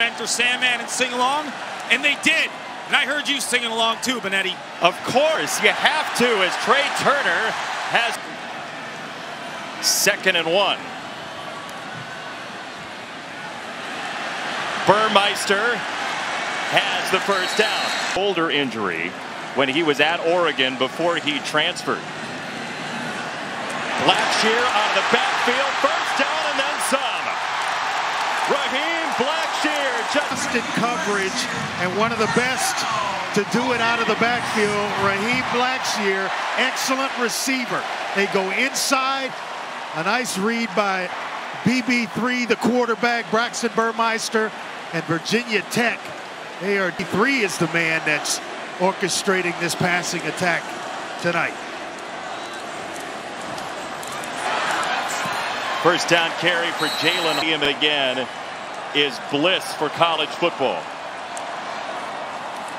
enter Sandman and sing along, and they did. And I heard you singing along too, Benetti. Of course, you have to as Tre Turner has second and one. Burmeister has the first down. Shoulder injury when he was at Oregon before he transferred. Blackshear out of the backfield, first down and then some. Raheem Blackshear coverage and one of the best to do it out of the backfield. Raheem Blackshear, excellent receiver. They go inside. A nice read by BB3, the quarterback, Braxton Burmeister, and Virginia Tech. They are three is the man that's orchestrating this passing attack tonight. First down carry for Jalen. Again is bliss for college football.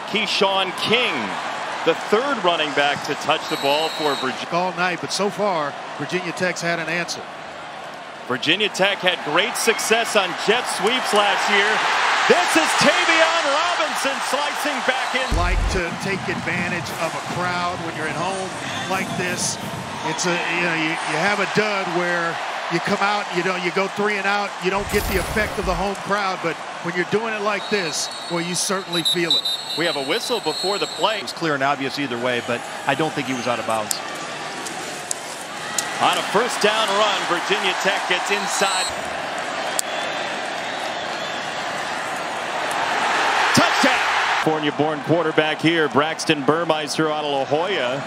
Keshawn King, the third running back to touch the ball for Virginia. All night, but so far, Virginia Tech's had an answer. Virginia Tech had great success on jet sweeps last year. This is Tayvion Robinson slicing back in. Like to take advantage of a crowd when you're at home like this. It's a you know you, you have a dud where you come out, you know, you go three and out, you don't get the effect of the home crowd, but when you're doing it like this, well, you certainly feel it. We have a whistle before the play. It was clear and obvious either way, but I don't think he was out of bounds. On a first down run, Virginia Tech gets inside. Touchdown! California-born quarterback here, Braxton Burmeister out of La Jolla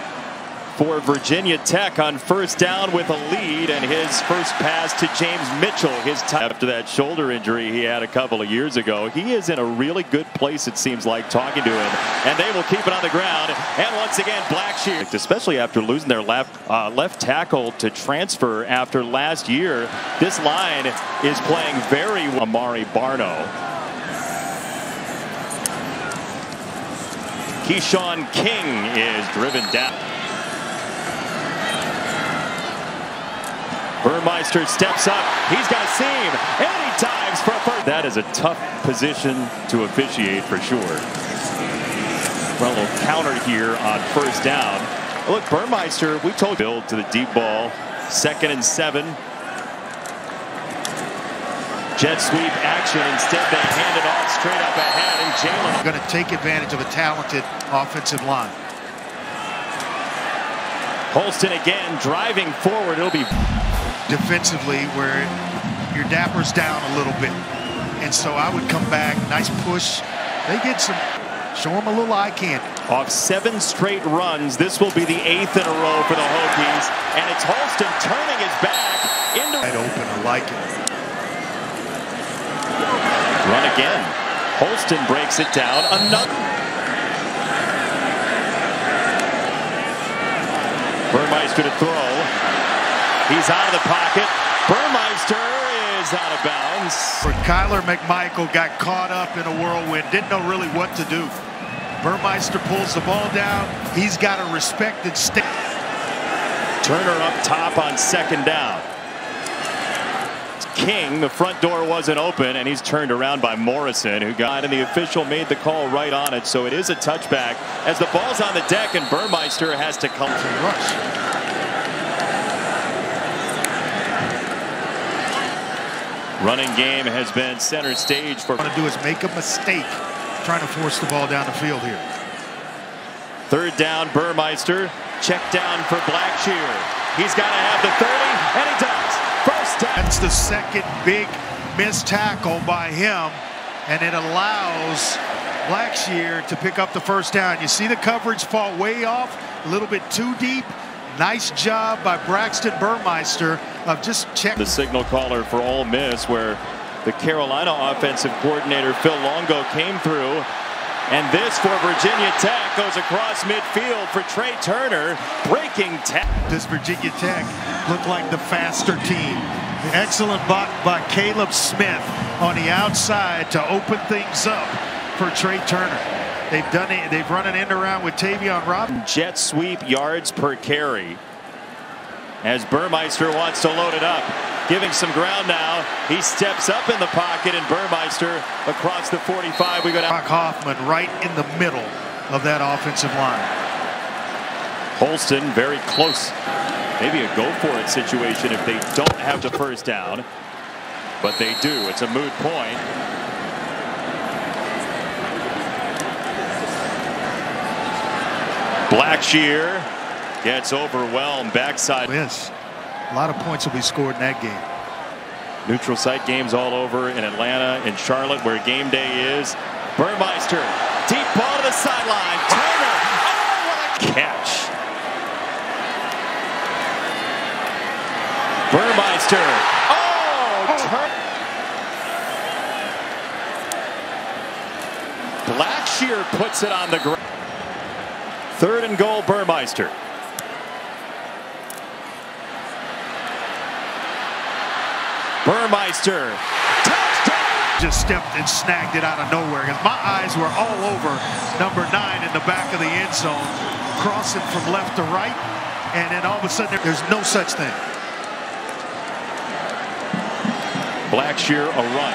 for Virginia Tech on first down with a lead and his first pass to James Mitchell. His after that shoulder injury he had a couple of years ago he is in a really good place it seems like talking to him and they will keep it on the ground. And once again Blackshear especially after losing their left uh, left tackle to transfer after last year this line is playing very well. Amare Barno. Keshawn King is driven down Burmeister steps up. He's got a seam. And he dives for a first. That is a tough position to officiate for sure. Run a little counter here on first down. Look, Burmeister, we told build to the deep ball. Second and seven. Jet sweep action. Instead, they hand it off straight up ahead. And Jalen going to take advantage of a talented offensive line. Holston again driving forward. It'll be defensively where your dapper's down a little bit. And so I would come back, nice push. They get some, show them a little eye candy. Off seven straight runs, this will be the eighth in a row for the Hokies. And it's Holston turning his back into... Wide open, I like it. Run again. Holston breaks it down. Another... Burmeister to throw. He's out of the pocket. Burmeister is out of bounds. For Kyler McMichael got caught up in a whirlwind, didn't know really what to do. Burmeister pulls the ball down. He's got a respected step. Turner up top on second down. King, the front door wasn't open, and he's turned around by Morrison, who got and the official made the call right on it, so it is a touchback as the ball's on the deck and Burmeister has to come to rush. Running game has been center stage for. What to do is make a mistake trying to force the ball down the field here. Third down, Burmeister. Check down for Blackshear. He's got to have the 30, and he does. First down. That's the second big missed tackle by him, and it allows Blackshear to pick up the first down. You see the coverage fall way off, a little bit too deep. Nice job by Braxton Burmeister of just checking. The signal caller for Ole Miss where the Carolina offensive coordinator Phil Longo came through. And this for Virginia Tech goes across midfield for Tre Turner, breaking Tech. Does Virginia Tech look like the faster team? Excellent block by Kaleb Smith on the outside to open things up for Tre Turner. They've done it. They've run an end around with Tayvion Robinson. Jet sweep yards per carry. As Burmeister wants to load it up. giving some ground now. He steps up in the pocket, and Burmeister across the 45. We go down. Brock Hoffman right in the middle of that offensive line. Holston very close. Maybe a go for it situation if they don't have the first down. But they do. It's a moot point. Blackshear gets overwhelmed backside. Yes. A lot of points will be scored in that game. Neutral site games all over in Atlanta, in Charlotte, where game day is. Burmeister, deep ball to the sideline. Turner, oh, what a catch. Burmeister, oh, oh. Turner. Blackshear puts it on the ground. Third and goal, Burmeister. Burmeister. Touchdown! Just stepped and snagged it out of nowhere. Because my eyes were all over number nine in the back of the end zone, crossing from left to right. And then all of a sudden, there's no such thing. Blackshear a run.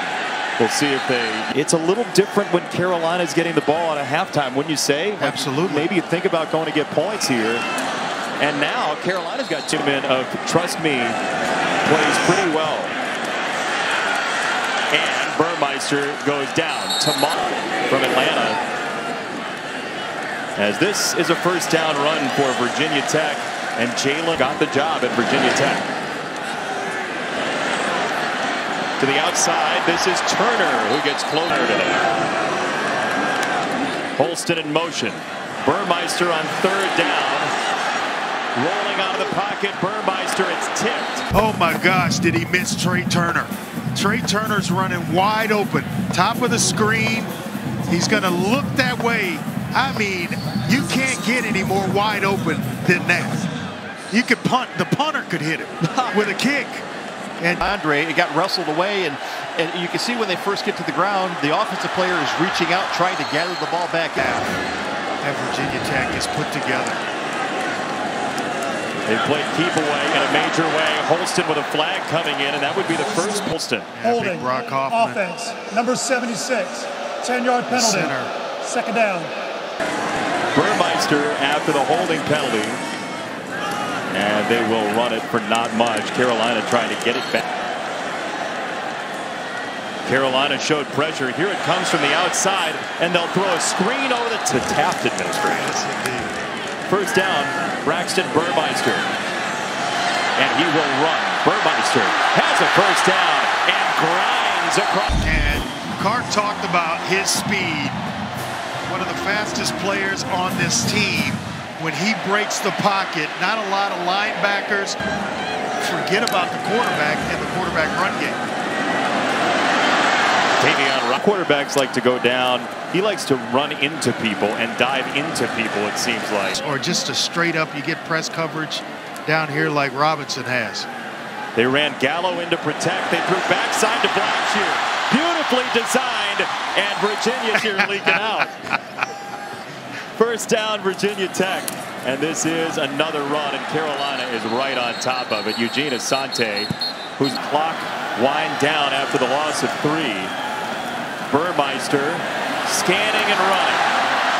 We'll see if they. It's a little different when Carolina's getting the ball at a halftime, wouldn't you say? Absolutely. Maybe you think about going to get points here. And now Carolina's got two men of trust me plays pretty well. Burmeister goes down. Tomorrow from Atlanta. As this is a first down run for Virginia Tech. And Jalen got the job at Virginia Tech. To the outside, this is Turner who gets closer today. Holston in motion. Burmeister on third down. Rolling out of the pocket, Burmeister, it's tipped. Oh my gosh, did he miss Tre Turner? Tre Turner's running wide open, top of the screen. He's going to look that way. I mean, you can't get any more wide open than that. You could punt. The punter could hit it with a kick. And Andre, it got wrestled away, and, and you can see when they first get to the ground, the offensive player is reaching out, trying to gather the ball back. That Virginia Tech is put together. They played keep away in a major way. Holston with a flag coming in, and that would be the first Holston. Yeah, Holding. Brock Hoffman. Offense. Number 76. 10-yard penalty. Center. Second down. Burmeister after the holding penalty. And they will run it for not much. Carolina trying to get it back. Carolina showed pressure. Here it comes from the outside, and they'll throw a screen over the to Taft administration. First down, Braxton Burmeister. And he will run. Burmeister has a first down and grinds across. And Clark talked about his speed. One of the fastest players on this team. When he breaks the pocket, not a lot of linebackers forget about the quarterback and the quarterback run game. Davion. Quarterbacks like to go down. He likes to run into people and dive into people, it seems like. Or just a straight up, you get press coverage down here like Robinson has. They ran Gallo in to protect. They threw backside to Blackshear. Beautifully designed, and Virginia's here leaking out. First down, Virginia Tech. And this is another run, and Carolina is right on top of it. Eugene Asante, whose clock wind down after the loss of three. Burmeister scanning and running.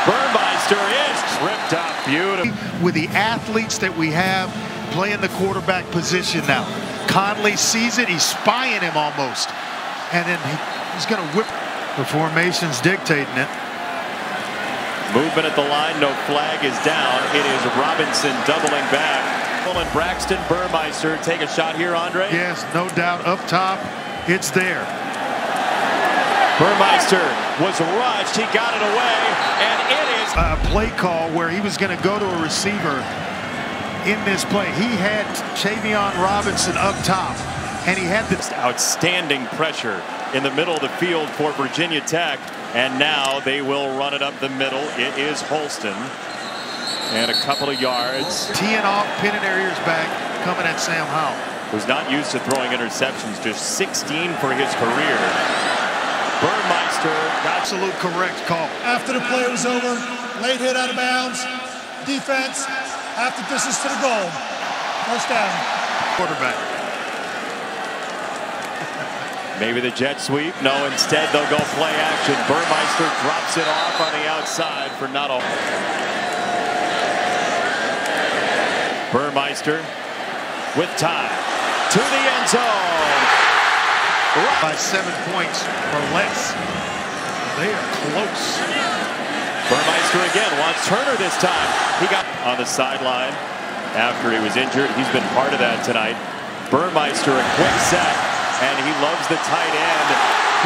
Burmeister is tripped up beautifully. With the athletes that we have playing the quarterback position now. Conley sees it, he's spying him almost. And then he, he's going to whip. The formation's dictating it. Movement at the line, no flag is down. It is Robinson doubling back. And Braxton Burmeister take a shot here, Andre. Yes, no doubt up top, it's there. Burmeister was rushed. He got it away, and it is A play call where he was going to go to a receiver in this play. He had Tayvion Robinson up top, and he had this. outstanding pressure in the middle of the field for Virginia Tech. And now they will run it up the middle. It is Holston. And a couple of yards. Teeing off, pinning their ears back, coming at Sam Howell. Who's not used to throwing interceptions, just 16 for his career. Burmeister Absolute correct call. After the play was over, late hit out of bounds. Defense, half the distance to the goal. First down. Quarterback. Maybe the jet sweep. No, instead they'll go play action. Burmeister drops it off on the outside for Nuttall. Burmeister with time to the end zone. By seven points or less. They are close. Burmeister again wants Turner this time. He got on the sideline after he was injured. He's been part of that tonight. Burmeister a quick set, and he loves the tight end.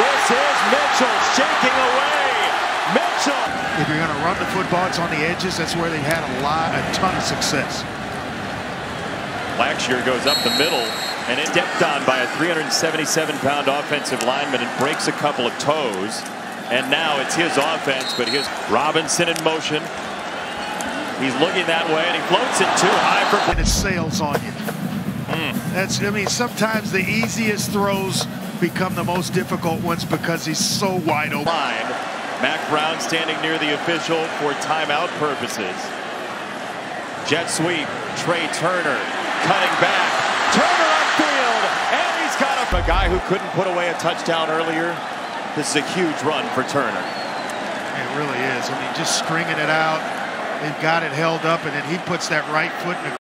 This is Mitchell shaking away. Mitchell. If you're going to run the football, it's on the edges. That's where they've had a lot, a ton of success. Blackshear goes up the middle and it stepped on by a 377-pound offensive lineman and breaks a couple of toes. And now it's his offense, but here's Robinson in motion. He's looking that way, and he floats it too high for. And it sails on you. Mm. That's. I mean, sometimes the easiest throws become the most difficult ones because he's so wide open. Line. Mack Brown standing near the official for timeout purposes. Jet sweep. Tre Turner cutting back. Turner on field, and a, guy who couldn't put away a touchdown earlier. This is a huge run for Turner. It really is. I mean, just stringing it out. They've got it held up, and then he puts that right foot in the